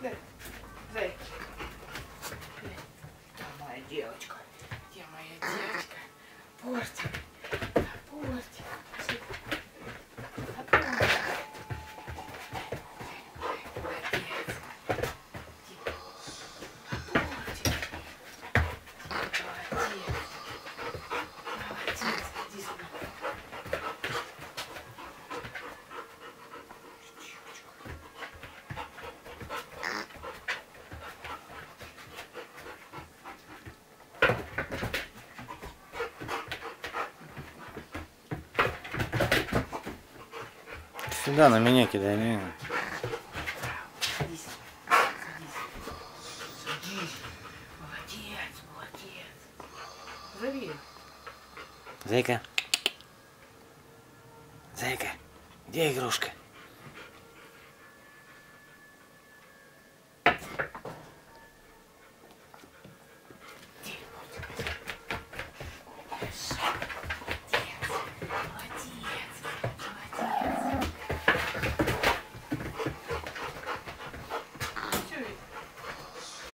Дай. Дай. Где моя девочка? Где моя девочка? Портик. Сюда на меня кидай, не. Зайка. Зайка, где игрушка? Yes.